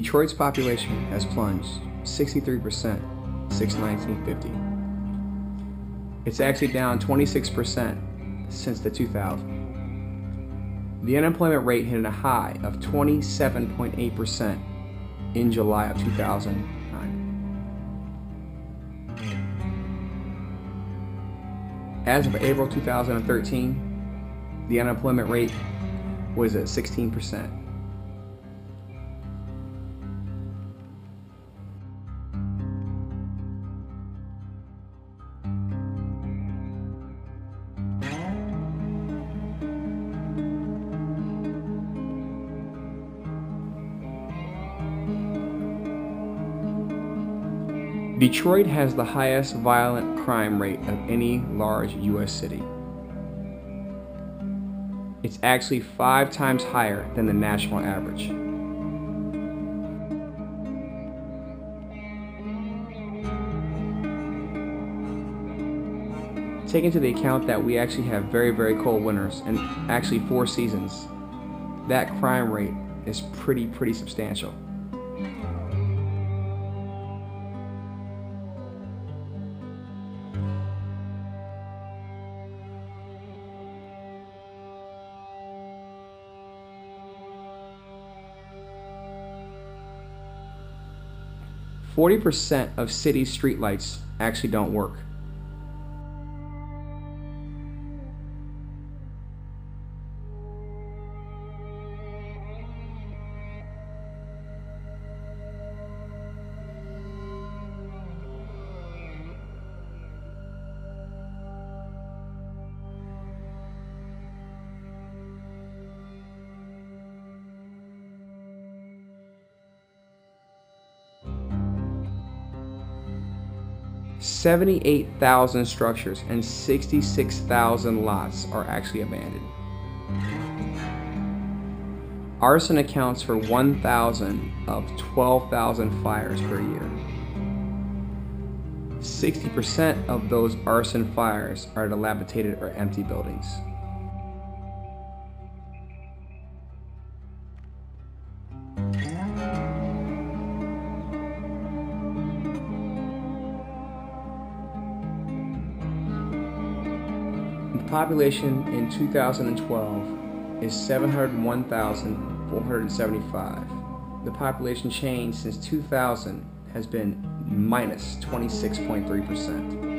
Detroit's population has plunged 63% since 1950. It's actually down 26% since the 2000. The unemployment rate hit a high of 27.8% in July of 2009. As of April 2013, the unemployment rate was at 16%. Detroit has the highest violent crime rate of any large U.S. city. It's actually five times higher than the national average. Take into the account that we actually have very, very cold winters and actually four seasons, that crime rate is pretty, pretty substantial. Forty percent of city streetlights actually don't work. Seventy-eight thousand structures and sixty-six thousand lots are actually abandoned. Arson accounts for 1,000 of 12,000 fires per year. 60% of those arson fires are dilapidated or empty buildings. The population in 2012 is 701,475. The population change since 2000 has been minus 26.3%.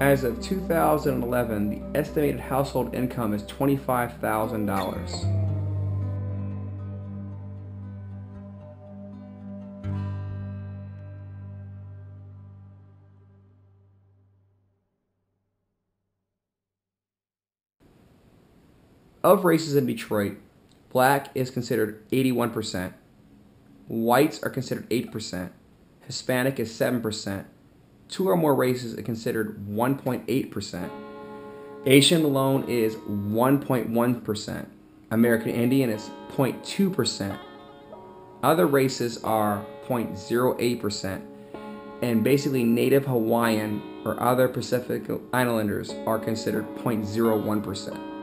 As of 2011, the estimated household income is $25,000. Of races in Detroit, black is considered 81%, whites are considered 8%, Hispanic is 7%, two or more races are considered 1.8%, Asian alone is 1.1%, American Indian is 0.2%, other races are 0.08%, and basically Native Hawaiian or other Pacific Islanders are considered 0.01%.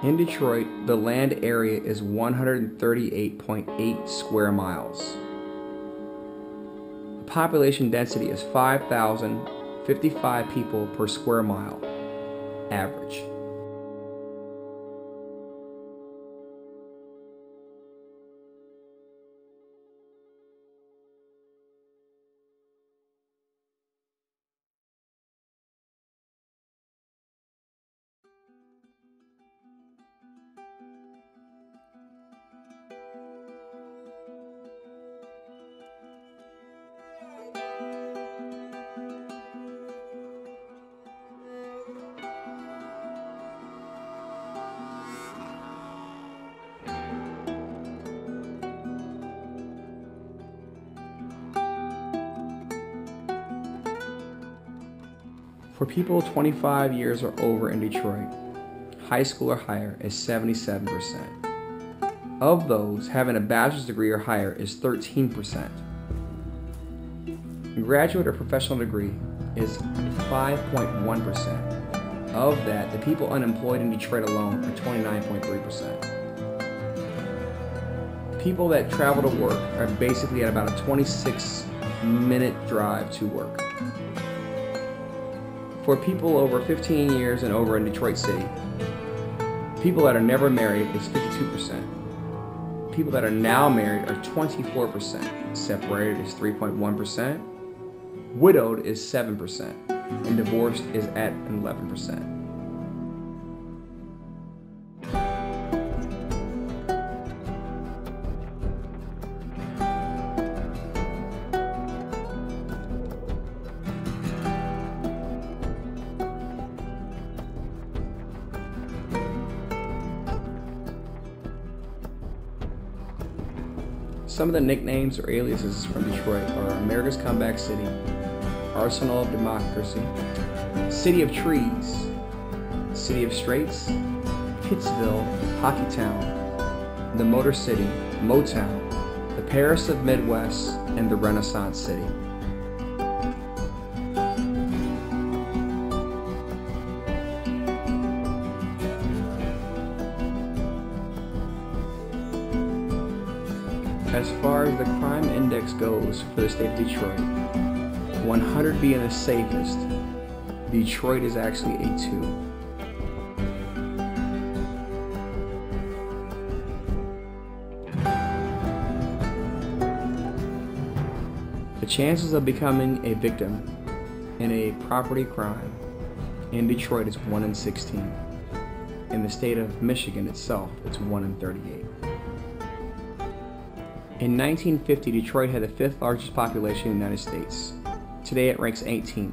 In Detroit, the land area is 138.8 square miles. The population density is 5,055 people per square mile, average. For people 25 years or over in Detroit, high school or higher is 77%. Of those, having a bachelor's degree or higher is 13%. Graduate or professional degree is 5.1%. Of that, the people unemployed in Detroit alone are 29.3%. People that travel to work are basically at about a 26 minute drive to work. For people over 15 years and over in Detroit City, people that are never married is 52%. People that are now married are 24%. Separated is 3.1%. Widowed is 7%. And divorced is at 11%. Some of the nicknames or aliases from Detroit are America's Comeback City, Arsenal of Democracy, City of Trees, City of Straits, Pittsville, Hockey Town, the Motor City, Motown, the Paris of Midwest, and the Renaissance City. As far as the crime index goes for the state of Detroit, 100 being the safest, Detroit is actually a 2. The chances of becoming a victim in a property crime in Detroit is 1 in 16. In the state of Michigan itself, it's 1 in 38. In 1950, Detroit had the fifth largest population in the United States. Today it ranks 18th.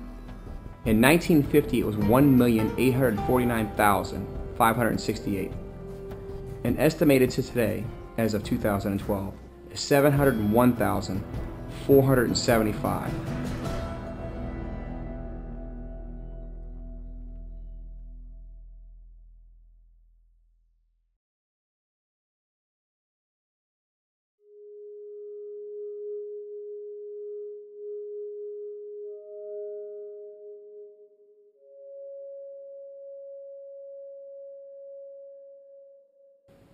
In 1950, it was 1,849,568. And estimated to today, as of 2012, is 701,475.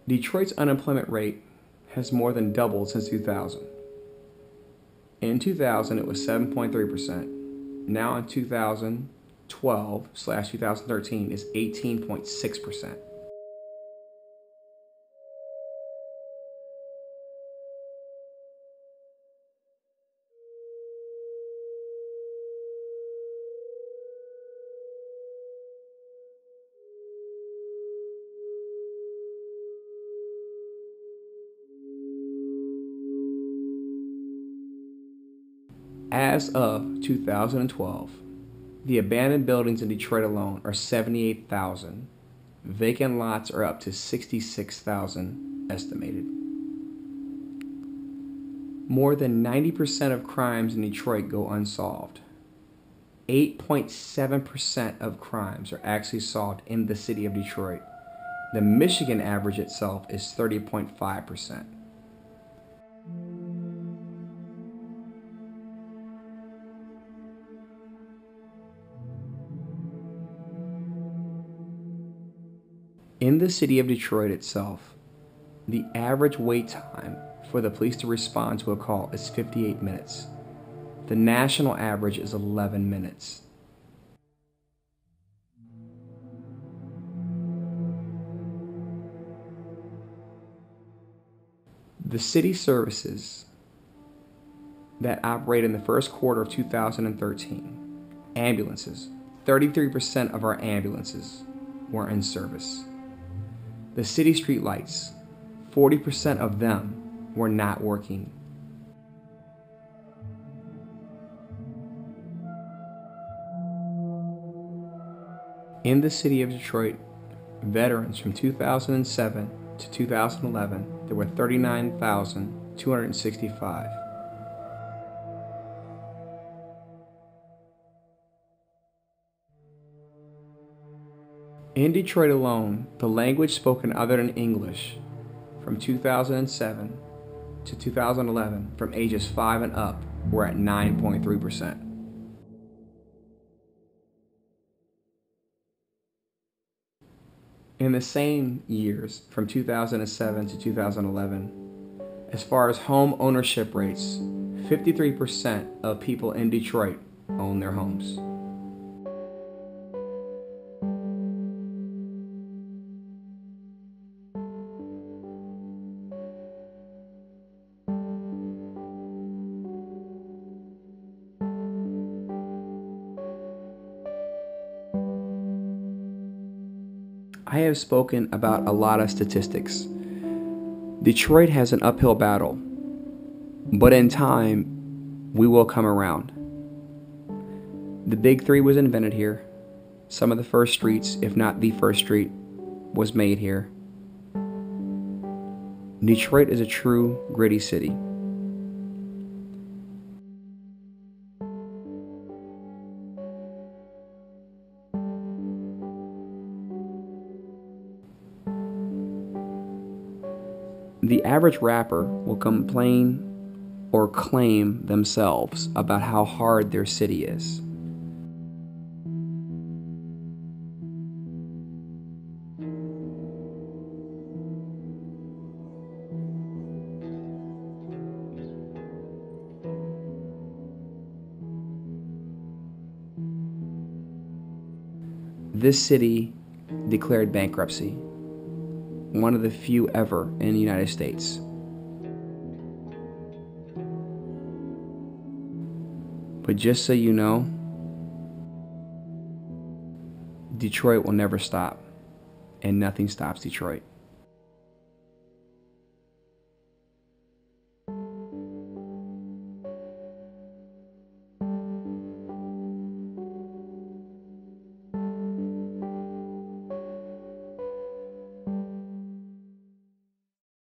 Detroit's unemployment rate has more than doubled since 2000. In 2000, it was 7.3%. Now in 2012 slash 2013 is 18.6%. As of 2012, the abandoned buildings in Detroit alone are 78,000. Vacant lots are up to 66,000 estimated. More than 90% of crimes in Detroit go unsolved. 8.7% of crimes are actually solved in the city of Detroit. The Michigan average itself is 30.5%. In the city of Detroit itself, the average wait time for the police to respond to a call is 58 minutes. The national average is 11 minutes. The city services that operate in the first quarter of 2013 ambulances, 33% of our ambulances were in service. The city street lights, 40% of them were not working. In the city of Detroit, veterans from 2007 to 2011, there were 39,265. In Detroit alone, the language spoken other than English from 2007 to 2011 from ages 5 and up were at 9.3%. In the same years, from 2007 to 2011, as far as home ownership rates, 53% of people in Detroit own their homes. I have spoken about a lot of statistics. Detroit has an uphill battle, but in time, we will come around. The Big Three was invented here. Some of the first streets, if not the first street, was made here. Detroit is a true gritty city. The average rapper will complain or claim themselves about how hard their city is. This city declared bankruptcy one of the few ever in the United States. But just so you know, Detroit will never stop, and nothing stops Detroit.